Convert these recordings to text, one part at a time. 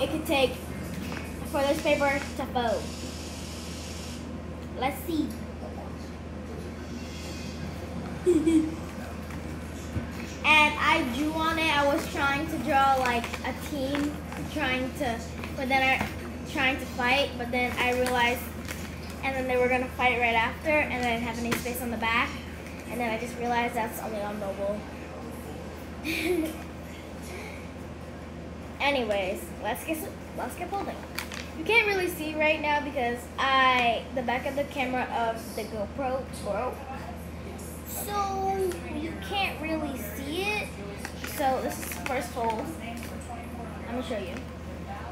it could take for this paper to fold. Let's see. and I drew on it. I was trying to draw like a team trying to, but then I trying to fight, but then I realized, and then they were gonna fight right after, and I didn't have any space on the back, and then I just realized that's only on mobile. Anyways, let's get let's get folding. You can't really see right now because I the back of the camera of the GoPro broke. So you can't really see it. So this is first fold. I'm gonna show you.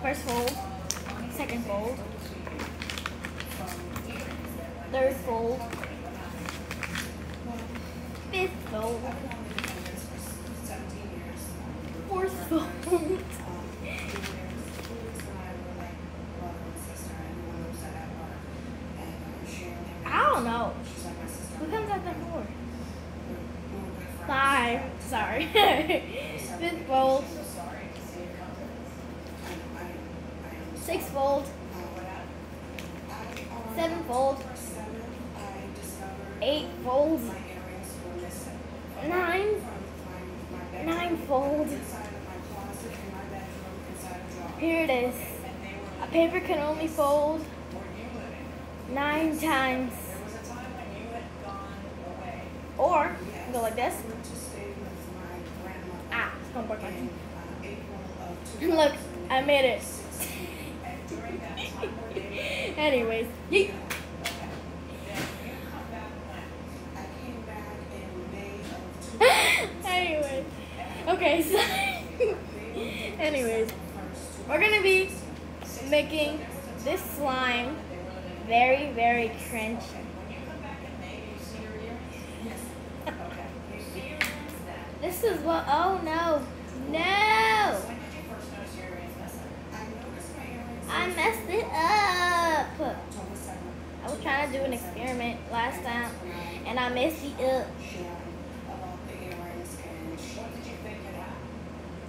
First fold, second fold, third fold, fifth fold, fourth fold. I don't know. Who comes after four? Five. Sorry. Fifth fold. Sixth fold. Seven fold. Eight fold. Nine. Nine fold. Here it is. A paper can only fold nine times. Or go like this. Ah, it's gonna work on you. Look, I made it. Anyways, yeet. anyway, okay, so anyways, we're gonna be making this slime very, very crunchy. This is what, oh no, no! I messed it up. I was trying to do an experiment last time and I messed it up.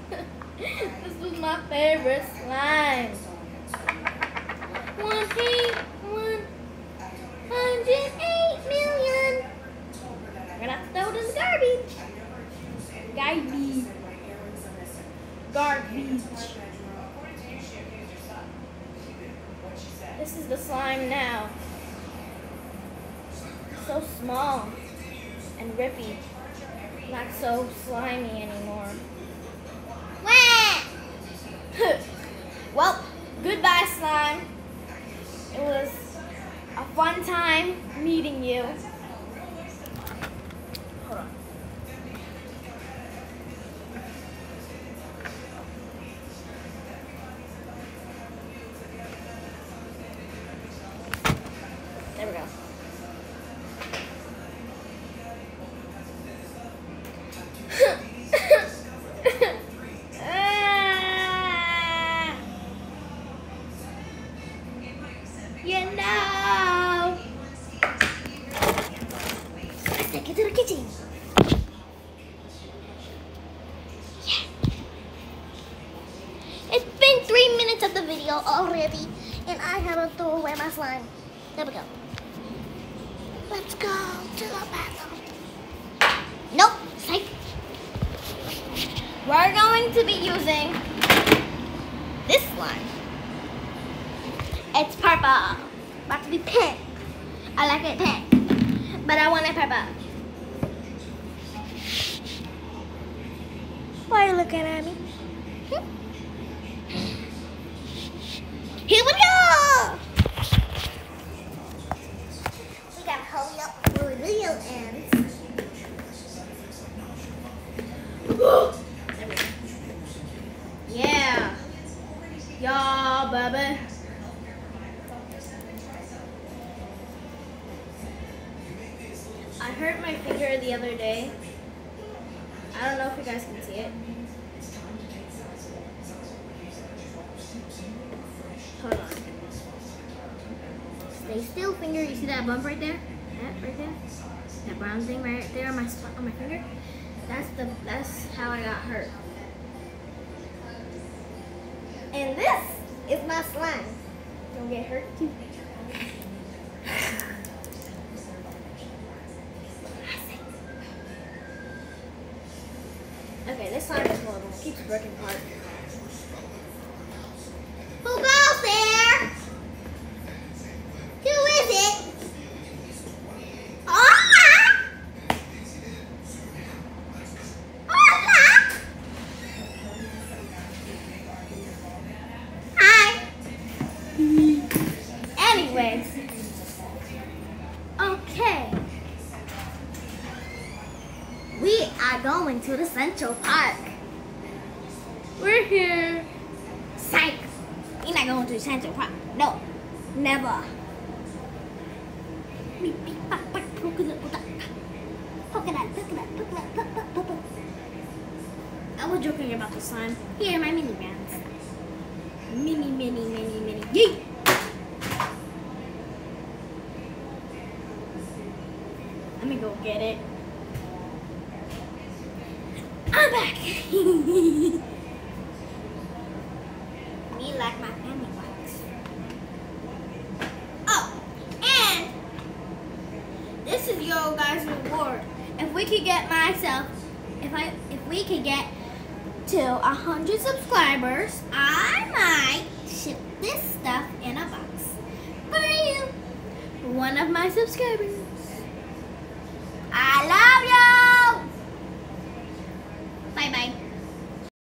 this was my favorite slime. One eight, one hundred eight million. We're gonna throw it in the garbage. Garbage. Garbage. This is the slime now. So small and rippy. Not so slimy anymore. Well, goodbye slime. It was a fun time meeting you. It's been three minutes of the video already, and I haven't thrown away my slime. There we go. Let's go to the bathroom. Nope, psych. We're going to be using this slime. It's purple. About to be pink. I like it pink. But I want it purple. Why are you looking at me? Here we go! We gotta ends. yeah. Yeah, baby. I hurt my finger the other day. I don't know if you guys can see it. Hold on. Stay still, finger. You see that bump right there? That right there? That brown thing right there on my spot on my finger? That's the that's how I got hurt. And this is my slime. Don't get hurt too. Okay, this slime is horrible. Keeps breaking apart. Who goes there? Who is it? Hola! Hola! Hi. Anyways. Okay. We are going to the Central Park. We're here. Psych. You're not going to the Central Park. No. Never. I was joking about the slime. Here are my mini rounds. Mini, mini, mini, mini. Yeet! Let me go get it. I'm back. Me like my family likes. Oh, and your guys' reward. If we could get myself, if I, if we could get to a hundred subscribers, I might ship this stuff in a box for you. One of my subscribers.